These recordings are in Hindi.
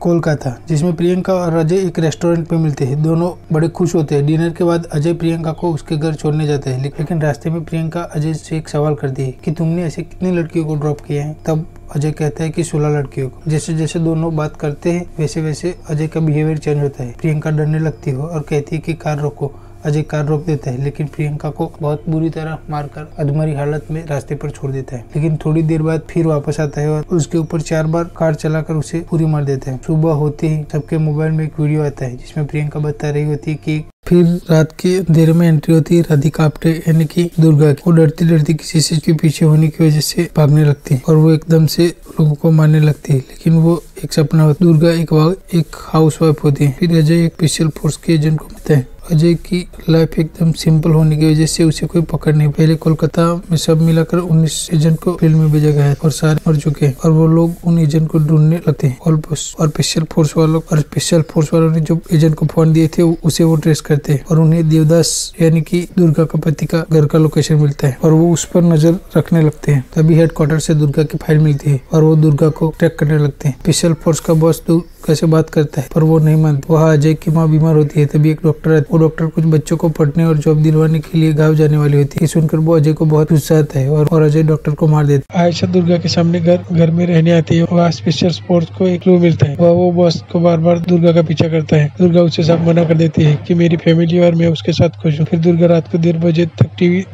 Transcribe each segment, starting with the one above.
कोलकाता, जिसमें प्रियंका और अजय एक रेस्टोरेंट में मिलते हैं। दोनों बड़े खुश होते हैं। डिनर के बाद अजय प्रियंका को उसके घर छोड़ने जाते हैं, लेकिन रास्ते में प्रियंका अजय से एक सवाल करती है कि तुमने ऐसे कितनी लड़कियों को ड्रॉप किया है? तब अजय कहता है कि सोलह लड़कियों को। जैसे जैसे दोनों बात करते हैं, वैसे वैसे अजय का बिहेवियर चेंज होता है। प्रियंका डरने लगती हो और कहती है कि कार रोको। अजय कार रोक देता है, लेकिन प्रियंका को बहुत बुरी तरह मारकर अधमरी हालत में रास्ते पर छोड़ देता है। लेकिन थोड़ी देर बाद फिर वापस आता है और उसके ऊपर चार बार कार चलाकर उसे पूरी मार देता है। सुबह होते ही सबके मोबाइल में एक वीडियो आता है, जिसमें प्रियंका बता रही होती है कि फिर रात के अंधेरे में एंट्री होती है। राधिका आप्टे यानी कि दुर्गा की। वो डरती डरती किसी चीज़ के पीछे होने की वजह से भागने लगती है। और वो एकदम से लोगों को मारने लगती है। लेकिन वो एक सपना होता दुर्गा एक एक हाउस वाइफ होती है। फिर अजय एक स्पेशल फोर्स के एजेंट को मिलता है। अजय की लाइफ एकदम सिंपल होने की वजह से उसे कोई पकड़ नहीं। पहले कोलकाता में सब मिलाकर उन्नीस एजेंट को फ़ील्ड में भेजा गया है और सारे मर चुके हैं। और वो लोग उन एजेंट को ढूँढने लगते हैं। और स्पेशल फोर्स वालों, और स्पेशल फोर्स वालों ने जो एजेंट को फ़ोन दिए थे, उसे वो ट्रेस करते हैं और उन्हें देवदास यानी की दुर्गा का पति का घर का लोकेशन मिलता है और वो उस पर नज़र रखने लगते हैं। तभी हेडक्वार्टर से दुर्गा की फ़ाइल मिलती है और वो दुर्गा को ट्रैक करने लगते हैं। स्पेशल फोर्स का बॉस कैसे बात करता है पर वो नहीं मानता। वहाँ अजय की माँ बीमार होती है। तभी एक डॉक्टर है। वो डॉक्टर कुछ बच्चों को पढ़ने और जॉब दिलवाने के लिए गाँव जाने वाली होती है। सुनकर वो अजय को बहुत गुस्सा आता है और, और अजय डॉक्टर को मार देता है। आयशा दुर्गा के सामने घर घर में रहने आती है। वहाँ स्पेशल स्पोर्ट्स को एक क्लू मिलता है। वह वो बॉस को बार बार दुर्गा का पीछा करता है। दुर्गा उसे साफ़ मना कर देती है की मेरी फैमिली और मैं उसके साथ खुश हूँ। फिर दुर्गा रात को देर बजे तक टीवी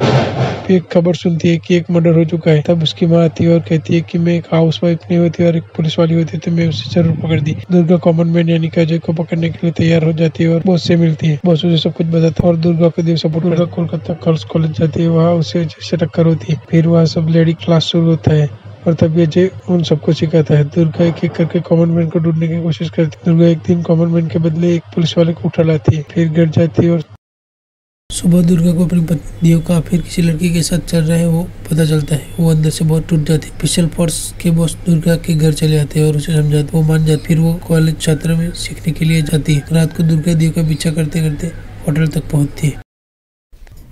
पे एक खबर सुनती है कि एक मर्डर हो चुका है। तब उसकी माँ आती है और कहती है कि मैं एक हाउस वाइफ नहीं होती और एक पुलिस वाली होती तो मैं उसे ज़रूर पकड़ दी। दुर्गा कॉमन मैन यानी कि अजय को पकड़ने के लिए तैयार हो जाती है और बॉस से मिलती है। बॉस उसे सब कुछ बताता है और दुर्गा को देव कोलकाता गर्ल्स कॉलेज जाती है। वहाँ उसे टक्कर होती है। फिर वहाँ सब लेडी क्लास शुरू होता है। और तभी अजय उन सबको सिखाता है। दुर्गा एक एक करके कॉमन मैन को ढूँढने की कोशिश करती है। दुर्गा एक दिन कॉमन मैन के बदले एक पुलिस वाले को उठा लाती है, फिर घर जाती है और सुबह दुर्गा को अपनी पत्नी का, फिर किसी लड़की के साथ चल रहा है, वो पता चलता है। वो अंदर से बहुत टूट जाती है। स्पेशल फोर्स के बॉस दुर्गा के घर चले आते हैं और उसे समझाते वो मान जाती फिर वो कॉलेज छात्र में सीखने के लिए जाती है। रात को दुर्गा देव का पीछा करते करते होटल तक पहुँचती है।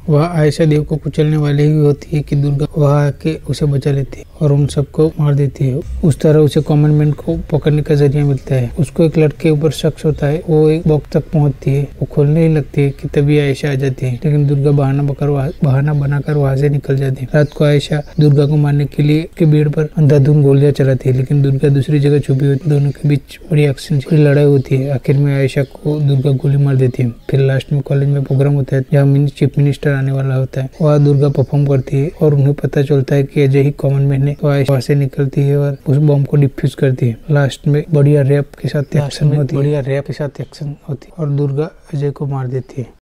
वह आयशा देव को कुचलने वाली ही होती है कि दुर्गा वह आके उसे बचा लेती है और उन सबको मार देती है। उस तरह उसे कॉमन मैन को पकड़ने का ज़रिया मिलता है। उसको एक लड़के ऊपर शख्स होता है, वो एक बॉक्स तक पहुँचती है। वो खोलने ही लगती है कि तभी आयशा आ जाती है। लेकिन दुर्गा बहाना बकर बहाना बनाकर वहाँ से निकल जाती है। रात को आयशा दुर्गा को मारने के लिए के बेड पर अंधाधुन गोलियाँ चलाती है, लेकिन दुर्गा दूसरी जगह छुपी हुई दोनों के बीच बड़ी एक्शन लड़ाई होती है। आखिर में आयशा को दुर्गा गोली मार देती है। फिर लास्ट में कॉलेज में प्रोग्राम होता है, जहाँ चीफ मिनिस्टर आने वाला होता है। वह दुर्गा परफॉर्म करती है और उन्हें पता चलता है कि अजय ही कॉमन मैन है। वह वहाँ से निकलती है और उस बॉम्ब को डिफ्यूज करती है। लास्ट में बढ़िया रैप के साथ एक्शन होती है। बढ़िया रैप के साथ एक्शन होती है और दुर्गा अजय को मार देती है।